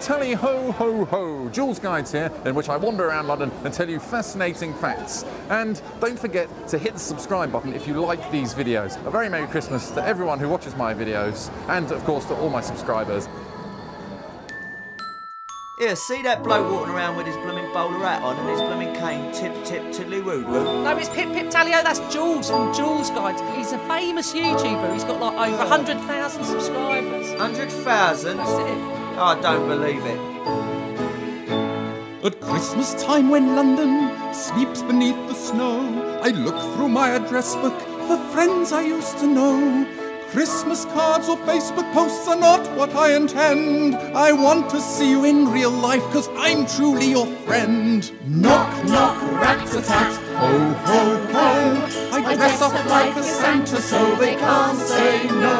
Tally Ho Ho Ho, Joolz Guides here, in which I wander around London and tell you fascinating facts. And don't forget to hit the subscribe button if you like these videos. A very Merry Christmas to everyone who watches my videos, and of course to all my subscribers. Yeah, see that bloke walking around with his blooming bowler hat on and his blooming cane tip tip tiddly woo woo? No, it's Pip Pip Tallyo. That's Joolz from Joolz Guides. He's a famous YouTuber. He's got like over 100,000 subscribers. 100,000? That's it. I don't believe it. At Christmas time when London sleeps beneath the snow, I look through my address book for friends I used to know. Christmas cards or Facebook posts are not what I intend. I want to see you in real life, cause I'm truly your friend. Knock, knock, rat-a-tat, ho, ho, ho. I dress up like a Santa so they can't say no.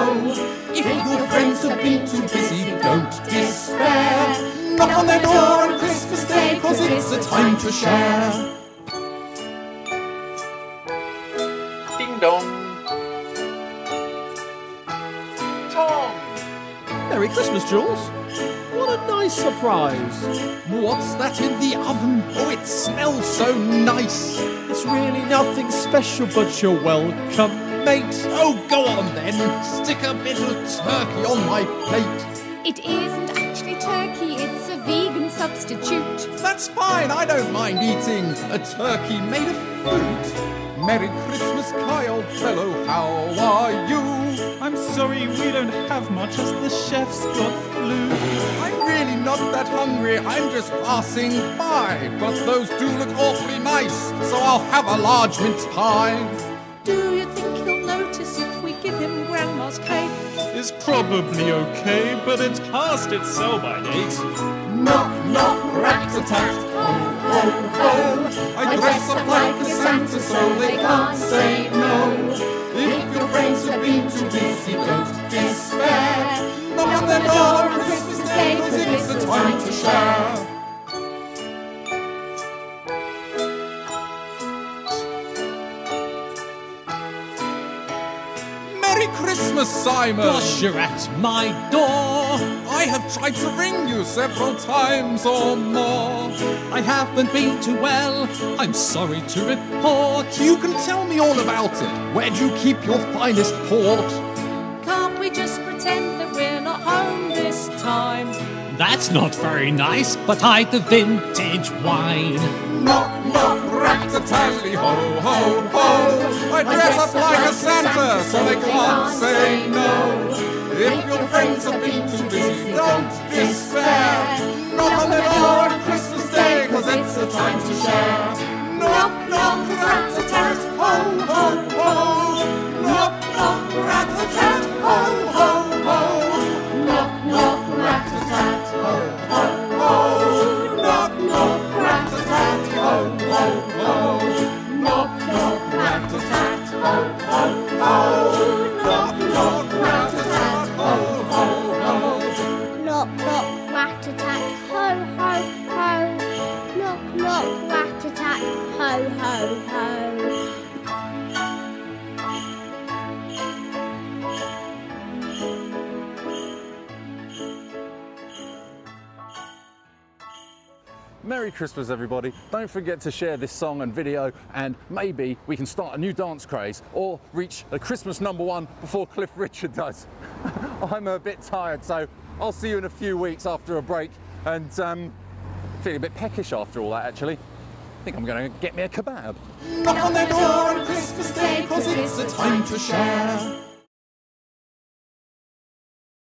Door on Christmas Day, cause it's a time to share. Ding dong. Tom! Merry Christmas, Joolz. What a nice surprise. What's that in the oven? Oh, it smells so nice. It's really nothing special, but you're welcome, mate. Oh, go on then. Stick a bit of turkey on my plate. It isn't actually turkey, it's a vegan substitute. That's fine, I don't mind eating a turkey made of fruit. Merry Christmas, Kai, old fellow, how are you? I'm sorry, we don't have much as the chef's got flu. I'm really not that hungry, I'm just passing by. But those do look awfully nice, so I'll have a large mince pie. Do you think he'll notice if we give him Grandma's cake? It's probably okay, but it's past its sell-by date. Knock, knock, rat-a-tat, ho, ho, ho. I dress up like a Santa so they can't say no. If your friends have been too busy, don't despair. Knock on their door on Christmas Day, cause it's a time to share. Merry Christmas, Simon! Gosh, you're at my door. I have tried to ring you several times or more. I haven't been too well. I'm sorry to report. You can tell me all about it. Where do you keep your finest port? Can't we just That's not very nice, but hide the vintage wine. Knock, knock, rat-a-tally, ho, ho, ho. I dress up like a Santa so they can't say no. If your friends have been too busy, don't despair. Merry Christmas, everybody. Don't forget to share this song and video, and maybe we can start a new dance craze or reach a Christmas number one before Cliff Richard does. I'm a bit tired, so I'll see you in a few weeks after a break, and um, feeling a bit peckish after all that, actually. I think I'm going to get me a kebab. Knock on their door on Christmas Day, cause it's a time to share.